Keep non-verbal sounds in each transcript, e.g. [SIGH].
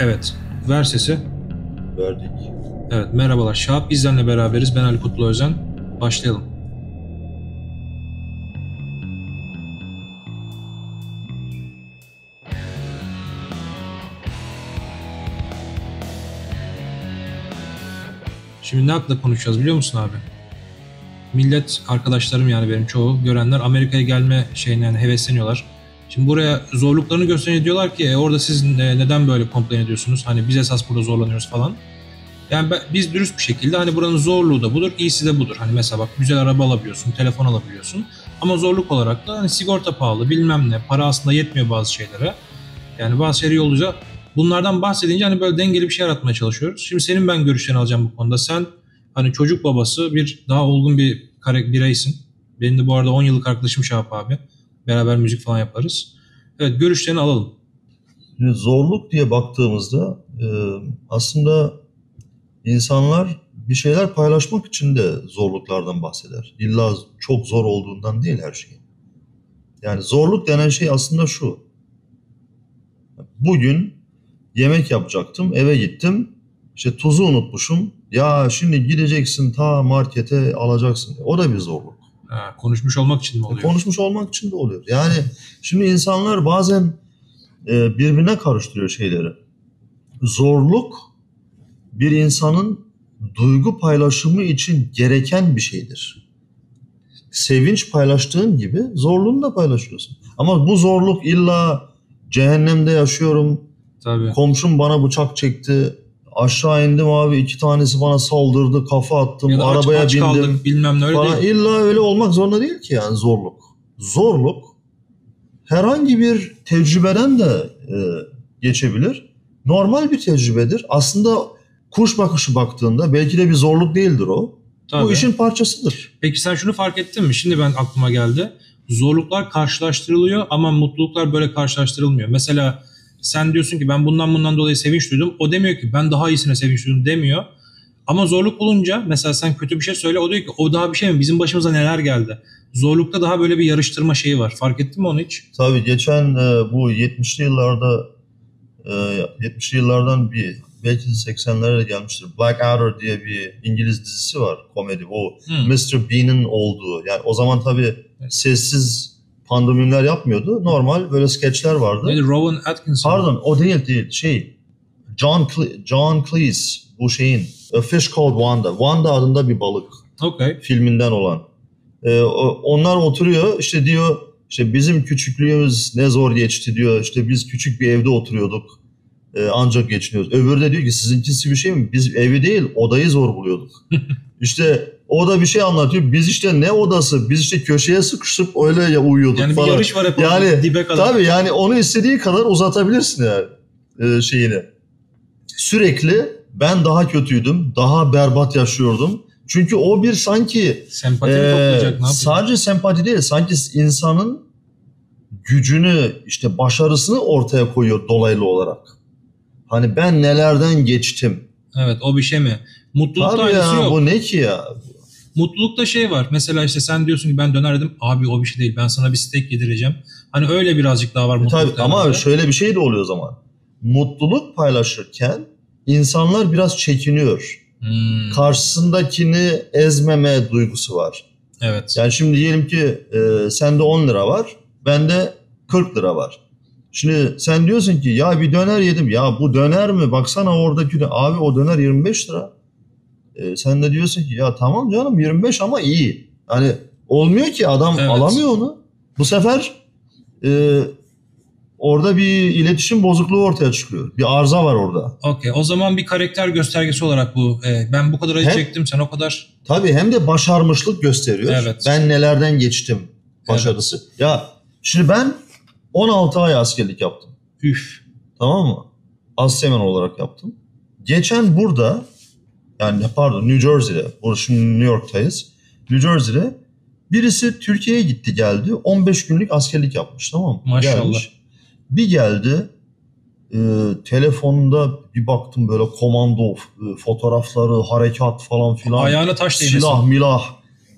Evet. Ver sesi. Verdik. Evet merhabalar. Şahap İzlen'le beraberiz. Ben Ali Kutlu Özen. Başlayalım. Şimdi ne hakkında konuşacağız biliyor musun abi? Millet, arkadaşlarım yani benim çoğu görenler Amerika'ya gelme şeyine yani hevesleniyorlar. Şimdi buraya zorluklarını gösterince diyorlar ki e, orada siz ne- neden böyle komplain ediyorsunuz? Hani biz esas burada zorlanıyoruz falan. Yani ben- biz dürüst bir şekilde hani buranın zorluğu da budur, iyisi de budur. Hani mesela bak güzel araba alabiliyorsun, telefon alabiliyorsun. Ama zorluk olarak da hani sigorta pahalı, bilmem ne, para aslında yetmiyor bazı şeylere. Yani bazı şeyleri yolluca bunlardan bahsedince hani böyle dengeli bir şey yaratmaya çalışıyoruz. Şimdi senin ben görüşlerini alacağım bu konuda. Sen hani çocuk babası bir daha olgun bir bireysin. Benim de bu arada 10 yıllık arkadaşım Şahap abi. Beraber müzik falan yaparız. Evet görüşlerini alalım. Şimdi zorluk diye baktığımızda e, aslında insanlar bir şeyler paylaşmak için de zorluklardan bahseder. İlla çok zor olduğundan değil her şey. Yani zorluk denen şey aslında şu. Bugün yemek yapacaktım, eve gittim. İşte tuzu unutmuşum. Ya şimdi gideceksin ta markete alacaksın. O da bir zorluk. Ha, konuşmuş olmak için mi oluyor? Konuşmuş olmak için de oluyor. Yani şimdi insanlar bazen e, birbirine karıştırıyor şeyleri. Zorluk bir insanın duygu paylaşımı için gereken bir şeydir. Sevinç paylaştığın gibi zorluğunu da paylaşıyorsun. Ama bu zorluk illa cehennemde yaşıyorum, Tabii. komşum bana bıçak çekti, aşağı indim abi iki tanesi bana saldırdı, kafa attım, Ya da aç- arabaya aç bindim. kaldık, bilmem ne öyle Bana değil. illa öyle olmak zorunda değil ki yani zorluk. Zorluk herhangi bir tecrübeden de e, geçebilir. Normal bir tecrübedir. Aslında kuş bakışı baktığında belki de bir zorluk değildir o. Tabii. Bu işin parçasıdır. Peki sen şunu fark ettin mi? Şimdi ben aklıma geldi. Zorluklar karşılaştırılıyor ama mutluluklar böyle karşılaştırılmıyor. Mesela sen diyorsun ki ben bundan bundan dolayı sevinç duydum. O demiyor ki ben daha iyisine sevinç duydum demiyor. Ama zorluk olunca mesela sen kötü bir şey söyle o diyor ki o daha bir şey mi? Bizim başımıza neler geldi? Zorlukta daha böyle bir yarıştırma şeyi var. Fark ettin mi onu hiç? Tabii geçen e, bu 70'li yıllarda e, 70'li yıllardan bir belki de 80'lere de gelmiştir. Blackadder diye bir İngiliz dizisi var komedi. O Hmm. Mr. Bean'in olduğu. Yani o zaman tabii sessiz pandemimler yapmıyordu. Normal böyle skeçler vardı. Neydi? Rowan Atkinson. Pardon o değil değil şey John Cle- John Cleese bu şeyin A Fish Called Wanda. Wanda adında bir balık Okey. filminden olan. Ee, onlar oturuyor işte diyor işte bizim küçüklüğümüz ne zor geçti diyor. İşte biz küçük bir evde oturuyorduk. Ee, ancak geçiniyoruz. Öbürü de diyor ki sizinkisi bir şey mi? Biz evi değil odayı zor buluyorduk. [LAUGHS] işte o da bir şey anlatıyor. Biz işte ne odası? Biz işte köşeye sıkışıp öyle ya uyuyorduk Yani bir falan. yarış var hep Yani dibe kadar. Tabii yani onu istediği kadar uzatabilirsin yani e, şeyini. Sürekli ben daha kötüydüm, daha berbat yaşıyordum. Çünkü o bir sanki Sempati e, toplayacak? Ne sadece sempati değil, sanki insanın gücünü, işte başarısını ortaya koyuyor dolaylı olarak. Hani ben nelerden geçtim. Evet o bir şey mi? Mutlulukta Tabii ya yok. bu ne ki ya? Mutlulukta şey var. Mesela işte sen diyorsun ki ben döner dedim. Abi o bir şey değil. Ben sana bir steak yedireceğim. Hani öyle birazcık daha var E, Tabii, mutlulukta. ama herhalde. şöyle bir şey de oluyor o zaman. Mutluluk paylaşırken insanlar biraz çekiniyor. Hmm, karşısındakini ezmeme duygusu var. evet. Yani şimdi diyelim ki e, sende 10 lira var, bende 40 lira var. Şimdi sen diyorsun ki ya bir döner yedim. Ya bu döner mi? Baksana oradaki dö- abi o döner 25 lira. E, sen de diyorsun ki ya tamam canım 25 ama iyi. Hani olmuyor ki adam Evet. alamıyor onu. Bu sefer e, orada bir iletişim bozukluğu ortaya çıkıyor. Bir arıza var orada. Okey. O zaman bir karakter göstergesi olarak bu. e, ben bu kadar acı çektim. Sen o kadar. Tabii hem de başarmışlık gösteriyor. Evet. Ben nelerden geçtim başarısı. Ya şimdi ben 16 ay askerlik yaptım. Üf. Tamam mı? Assemen olarak yaptım. Geçen burada yani pardon New Jersey'de. Burada şimdi New York'tayız. New Jersey'de birisi Türkiye'ye gitti geldi. 15 günlük askerlik yapmış tamam mı? Maşallah. Gelmiş. Bir geldi e, telefonunda bir baktım böyle komando e, fotoğrafları, harekat falan filan. Ayağına taş değmesin. Silah milah,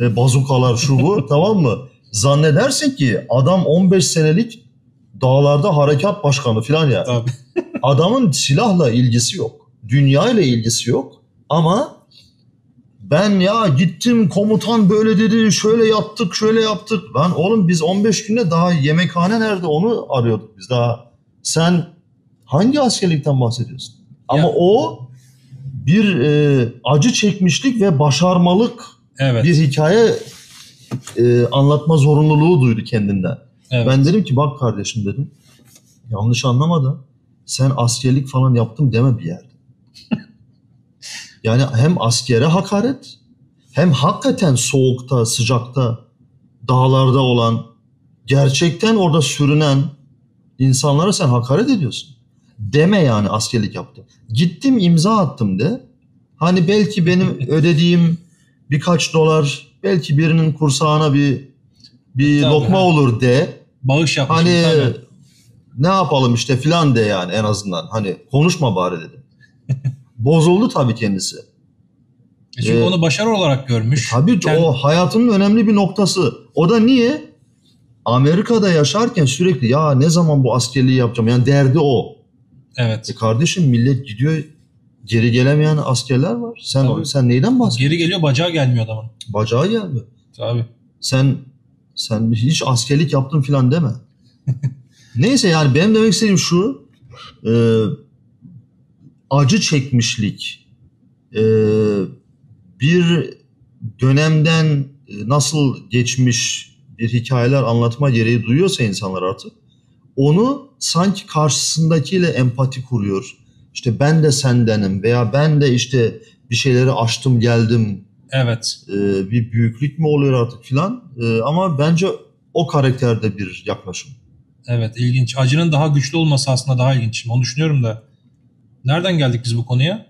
e, bazukalar şu bu [LAUGHS] tamam mı? Zannedersin ki adam 15 senelik dağlarda harekat başkanı falan ya. Tabii. adamın silahla ilgisi yok. Dünya ile ilgisi yok. Ama ben ya gittim komutan böyle dedi şöyle yaptık şöyle yaptık. Ben oğlum biz 15 günde daha yemekhane nerede onu arıyorduk biz daha. Sen hangi askerlikten bahsediyorsun? Ama Ya- o bir e, acı çekmişlik ve başarmalık Evet. bir hikaye e, anlatma zorunluluğu duydu kendinden. evet. Ben dedim ki bak kardeşim dedim. Yanlış anlama da sen askerlik falan yaptım deme bir yerde. Yani hem askere hakaret hem hakikaten soğukta, sıcakta, dağlarda olan, gerçekten orada sürünen insanlara sen hakaret ediyorsun. Deme yani askerlik yaptım. Gittim imza attım de. Hani belki benim [LAUGHS] ödediğim birkaç dolar belki birinin kursağına bir bir Tabii, lokma ha. olur de. Bağış yapmışım Hani tabii. ne yapalım işte filan de yani en azından. Hani konuşma bari dedim. [LAUGHS] Bozuldu tabii kendisi. E Çünkü Ee, onu başarı olarak görmüş. Tabii Kend- o hayatının önemli bir noktası. O da niye? Amerika'da yaşarken sürekli ya ne zaman bu askerliği yapacağım? Yani derdi o. Evet. E kardeşim millet gidiyor geri gelemeyen askerler var. Sen Tabii. sen neyden bahsediyorsun? Geri geliyor bacağı gelmiyor adamın. Bacağı gelmiyor. Tabii. Sen sen hiç askerlik yaptın filan deme. [LAUGHS] Neyse yani benim demek istediğim şu e, acı çekmişlik e, bir dönemden e, nasıl geçmiş bir hikayeler anlatma gereği duyuyorsa insanlar artık onu sanki karşısındakiyle empati kuruyor. İşte ben de sendenim veya ben de işte bir şeyleri aştım geldim Evet. e, bir büyüklük mü oluyor artık filan. Ama bence o karakterde bir yaklaşım. Evet ilginç. Acının daha güçlü olması aslında daha ilginç. Onu düşünüyorum da. Nereden geldik biz bu konuya?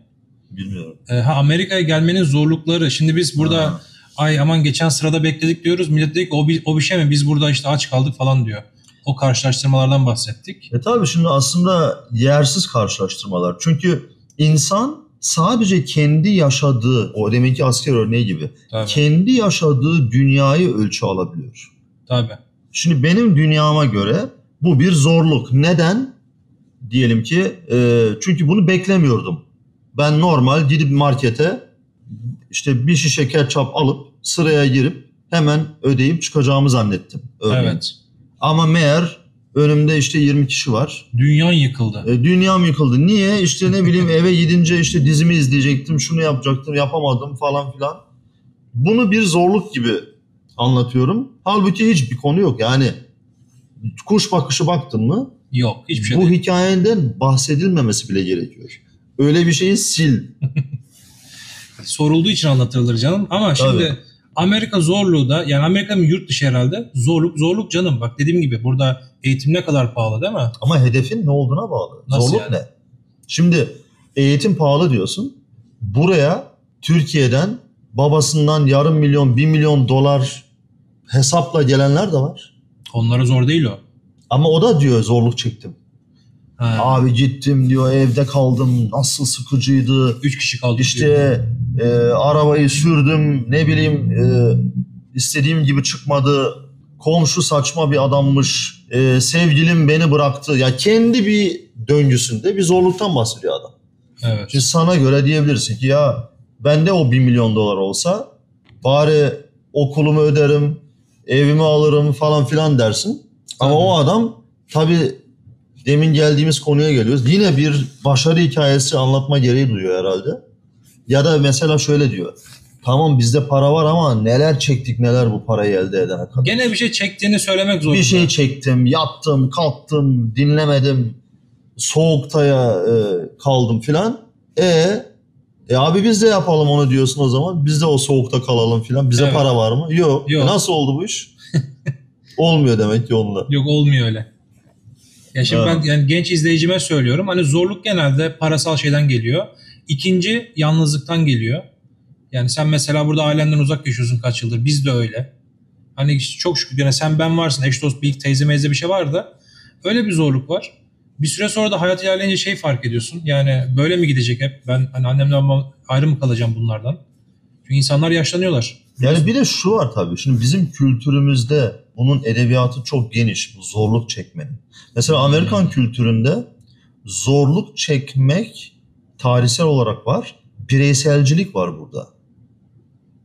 Bilmiyorum. Ee, ha Amerika'ya gelmenin zorlukları. Şimdi biz burada Ha. ay aman geçen sırada bekledik diyoruz. Millet diyor ki o bir, o bir şey mi? Biz burada işte aç kaldık falan diyor. O karşılaştırmalardan bahsettik. E tabii şimdi aslında yersiz karşılaştırmalar. Çünkü insan sadece kendi yaşadığı, o deminki asker örneği gibi, Tabii. kendi yaşadığı dünyayı ölçü alabiliyor. Tabii. Şimdi benim dünyama göre bu bir zorluk. Neden? Diyelim ki e, çünkü bunu beklemiyordum. Ben normal gidip markete işte bir şişe ketçap alıp sıraya girip hemen ödeyip çıkacağımı zannettim. örneğin. Evet. Ama meğer önümde işte 20 kişi var. Dünyan yıkıldı. E, dünyam yıkıldı. Niye? İşte ne bileyim eve gidince işte dizimi izleyecektim, şunu yapacaktım, yapamadım falan filan. Bunu bir zorluk gibi anlatıyorum. Halbuki hiçbir konu yok. Yani kuş bakışı baktın mı Yok. Hiçbir şey bu değil. hikayeden bahsedilmemesi bile gerekiyor. Öyle bir şeyi sil. [LAUGHS] Sorulduğu için anlatılır canım. Ama Tabii. şimdi Amerika zorluğu da yani Amerika mı yurt dışı herhalde zorluk zorluk canım. Bak dediğim gibi burada eğitim ne kadar pahalı değil mi? Ama hedefin ne olduğuna bağlı. Nasıl Zorluk yani? ne? Şimdi eğitim pahalı diyorsun. Buraya Türkiye'den babasından yarım milyon, bir milyon dolar hesapla gelenler de var. Onlara zor değil o. Ama o da diyor zorluk çektim. Ha. Abi gittim diyor evde kaldım nasıl sıkıcıydı. Üç kişi kaldı. İşte e, arabayı sürdüm ne bileyim e, istediğim gibi çıkmadı. Komşu saçma bir adammış. E, sevgilim beni bıraktı. Ya kendi bir döngüsünde bir zorluktan bahsediyor adam. Evet. Şimdi sana göre diyebilirsin ki ya bende o 1 milyon dolar olsa bari okulumu öderim, evimi alırım falan filan dersin. Ama Tabii. o adam tabii demin geldiğimiz konuya geliyoruz. Yine bir başarı hikayesi anlatma gereği duyuyor herhalde. Ya da mesela şöyle diyor. Tamam bizde para var ama neler çektik neler bu parayı elde edene kadar. Gene bir şey çektiğini söylemek zorunda. Bir şey çektim, yattım, kalktım, dinlemedim. Soğukta ya, e, kaldım filan. E, e abi biz de yapalım onu diyorsun o zaman. Biz de o soğukta kalalım filan. Bize Evet. para var mı? Yok. Yok. E nasıl oldu bu iş? Olmuyor demek ki onunla. Yok olmuyor öyle. Ya şimdi Evet. ben yani genç izleyicime söylüyorum. Hani zorluk genelde parasal şeyden geliyor. İkinci yalnızlıktan geliyor. Yani sen mesela burada ailenden uzak yaşıyorsun kaç yıldır. Biz de öyle. Hani çok şükür gene sen ben varsın. Eş dost bir teyze meyze bir şey var da. Öyle bir zorluk var. Bir süre sonra da hayat ilerleyince şey fark ediyorsun. Yani böyle mi gidecek hep? Ben hani annemle babam ayrı mı kalacağım bunlardan? Çünkü insanlar yaşlanıyorlar. Yani bir de şu var tabii. Şimdi bizim kültürümüzde bunun edebiyatı çok geniş. Bu zorluk çekmenin. Mesela Amerikan kültüründe zorluk çekmek tarihsel olarak var. Bireyselcilik var burada.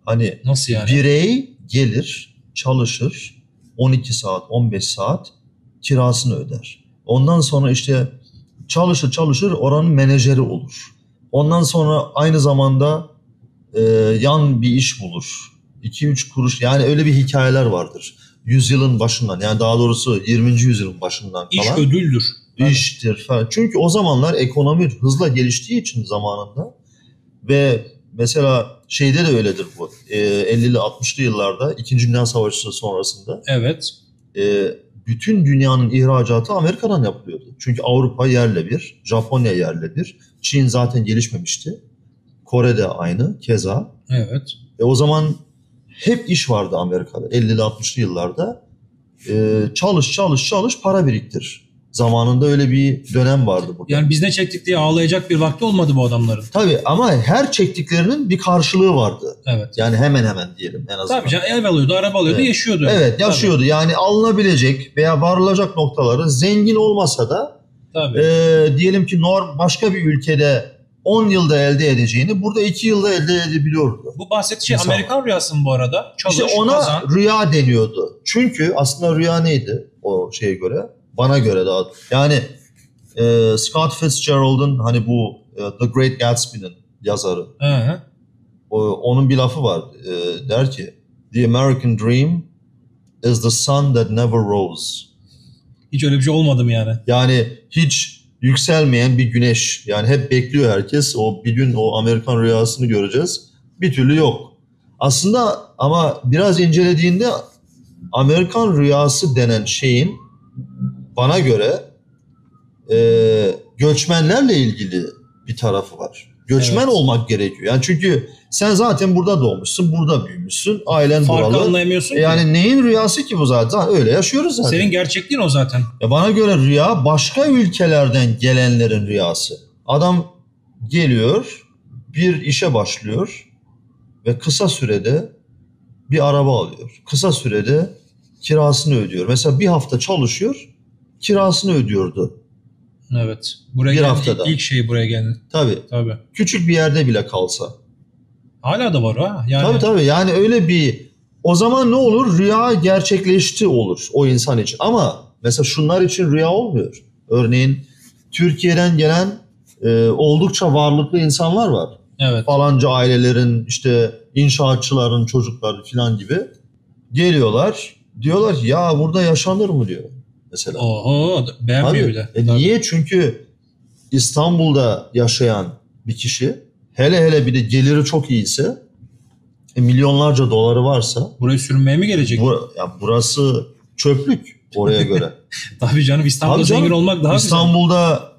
Hani Nasıl yani? birey gelir, çalışır, 12 saat, 15 saat kirasını öder. Ondan sonra işte çalışır çalışır oranın menajeri olur. Ondan sonra aynı zamanda e, yan bir iş bulur. 2-3 kuruş yani öyle bir hikayeler vardır. Yüzyılın başından yani daha doğrusu 20. yüzyılın başından İş falan ödüldür. Tabii. iştir falan. Çünkü o zamanlar ekonomi hızla geliştiği için zamanında ve mesela şeyde de öyledir bu. E, 50'li 60'lı yıllarda 2. Dünya Savaşı sonrasında Evet. e, bütün dünyanın ihracatı Amerika'dan yapılıyordu. Çünkü Avrupa yerle bir, Japonya yerle bir. Çin zaten gelişmemişti. Kore de aynı keza. Evet. E, o zaman hep iş vardı Amerika'da 50'li 60'lı yıllarda. E, çalış çalış çalış para biriktir. Zamanında öyle bir dönem vardı burada. Yani biz ne çektik diye ağlayacak bir vakti olmadı bu adamların. Tabii ama her çektiklerinin bir karşılığı vardı. Evet. Yani hemen hemen diyelim en azından. Tabii canım ev alıyordu, araba alıyordu, Evet. yaşıyordu. Evet yaşıyordu. Yani alınabilecek veya varılacak noktaları zengin olmasa da Tabii. e, diyelim ki norm başka bir ülkede 10 yılda elde edeceğini burada 2 yılda elde edebiliyordu. Bu bahsettiği şey İnsan. Amerikan rüyası mı bu arada? Çalış, İşte ona kazan. rüya deniyordu. Çünkü aslında rüya neydi o şeye göre? Bana göre daha. Yani e, Scott Fitzgerald'ın hani bu e, The Great Gatsby'nin yazarı. Hı hı. O, onun bir lafı var. E, der ki The American Dream is the sun that never rose. Hiç öyle bir şey olmadı mı yani? Yani hiç yükselmeyen bir güneş. Yani hep bekliyor herkes. O bir gün o Amerikan rüyasını göreceğiz. Bir türlü yok. Aslında ama biraz incelediğinde Amerikan rüyası denen şeyin bana göre e, göçmenlerle ilgili bir tarafı var. Göçmen Evet. olmak gerekiyor. Yani çünkü sen zaten burada doğmuşsun, burada büyümüşsün, ailen Farkı buralı. anlayamıyorsun E ki. Yani neyin rüyası ki bu zaten? Öyle yaşıyoruz zaten. Senin gerçekliğin o zaten. Ya bana göre rüya başka ülkelerden gelenlerin rüyası. Adam geliyor, bir işe başlıyor ve kısa sürede bir araba alıyor. Kısa sürede kirasını ödüyor. Mesela bir hafta çalışıyor, kirasını ödüyordu. Evet. Buraya Bir haftada. ilk şey buraya geldi. Tabii. Tabii. Küçük bir yerde bile kalsa. Hala da var ha. Yani Tabii tabii. Yani öyle bir o zaman ne olur? Rüya gerçekleşti olur o insan için. Ama mesela şunlar için rüya olmuyor. Örneğin Türkiye'den gelen e, oldukça varlıklı insanlar var. Evet. Falanca ailelerin işte inşaatçıların çocukları falan gibi geliyorlar. Diyorlar ya burada yaşanır mı diyor mesela. Oho beğenmiyor Tabii. bile. E Tabii. niye? Çünkü İstanbul'da yaşayan bir kişi hele hele bir de geliri çok iyiyse e, milyonlarca doları varsa Buraya sürünmeye mi gelecek? bu, ya burası çöplük oraya göre. [LAUGHS] Tabii canım İstanbul'da Tabii canım. zengin olmak daha İstanbul'da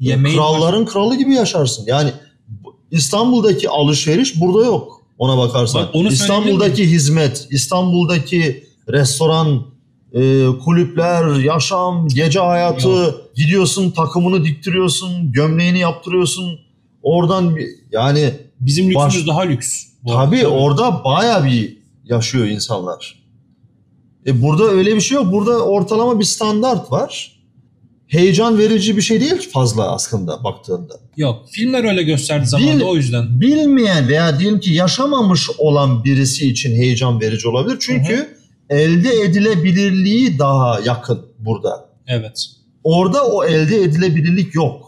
Yemeğin kralların kralı gibi yaşarsın. Yani bu- İstanbul'daki alışveriş burada yok. Ona bakarsan. Bak onu İstanbul'daki hizmet, İstanbul'daki restoran, e, kulüpler, yaşam, gece hayatı, gidiyorsun takımını diktiriyorsun, gömleğini yaptırıyorsun. Oradan bir, yani Bizim lüksümüz Baş- daha lüks. tabii arada. orada baya bir yaşıyor insanlar. E burada öyle bir şey yok. Burada ortalama bir standart var. Heyecan verici bir şey değil fazla aslında baktığında. Yok. Filmler öyle gösterdi zamanında Bil- o yüzden. bilmeyen veya diyelim ki yaşamamış olan birisi için heyecan verici olabilir. Çünkü elde edilebilirliği daha yakın burada. Evet. Orada o elde edilebilirlik yok.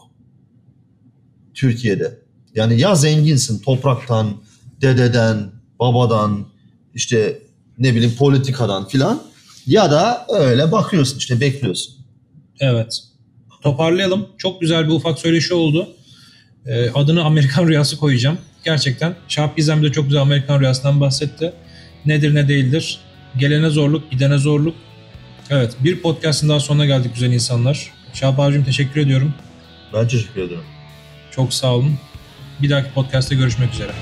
Türkiye'de. Yani ya zenginsin topraktan, dededen, babadan, işte ne bileyim politikadan filan ya da öyle bakıyorsun işte bekliyorsun. Evet. Toparlayalım. Çok güzel bir ufak söyleşi oldu. Ee, adını Amerikan [LAUGHS] Rüyası koyacağım. Gerçekten Şahap Gizem de çok güzel Amerikan Rüyası'ndan bahsetti. Nedir ne değildir. Gelene zorluk, gidene zorluk. Evet bir podcastın daha sonuna geldik güzel insanlar. Abicim teşekkür ediyorum. Ben teşekkür ederim. Çok sağ olun. Bir dahaki podcast'te görüşmek üzere.